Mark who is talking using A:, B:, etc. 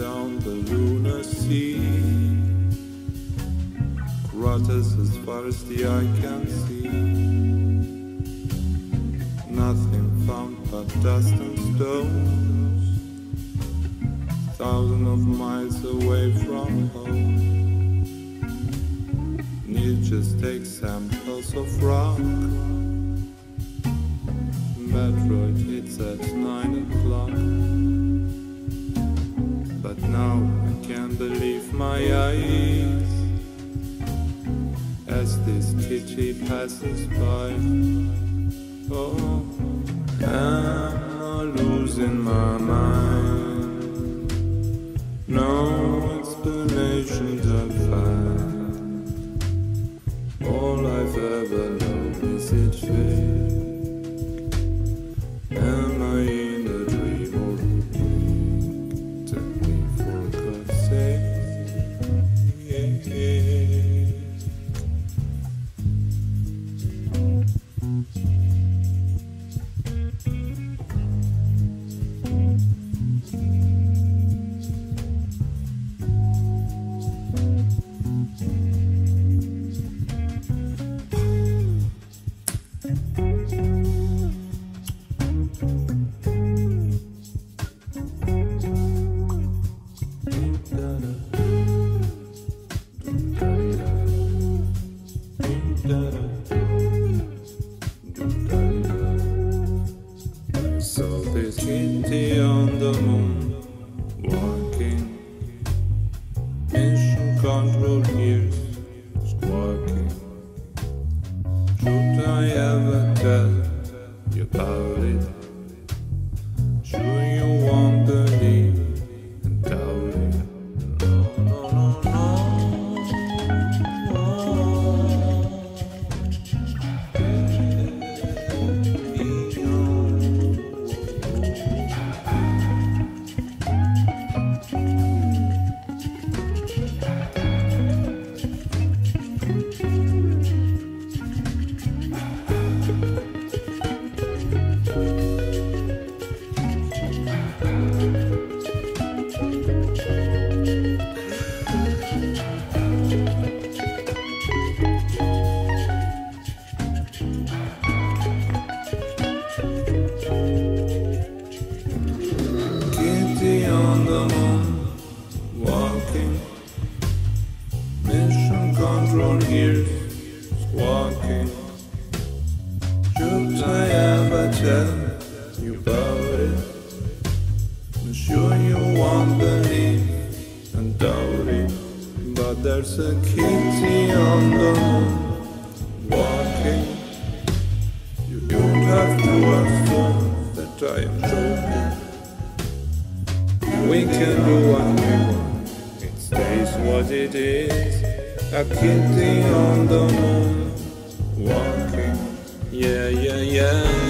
A: Down the lunar sea. Craters as far as the eye can see. Nothing found but dust and stones. Thousands of miles away from home. Just take samples of rock. Meteoroid hits at nine o'clock. Kitty passes by. Oh, am I losing my mind? No explanations I find. All I've ever known is it fake. I ever tell you about control here, squawking. Should I ever tell you about it? I'm sure you won't believe and doubt it. But there's a kitty on the moon, walking. You don't have to assume that I am joking. We can do what we want. It stays what it is. A kitty on the moon, walking. Yeah, yeah, yeah.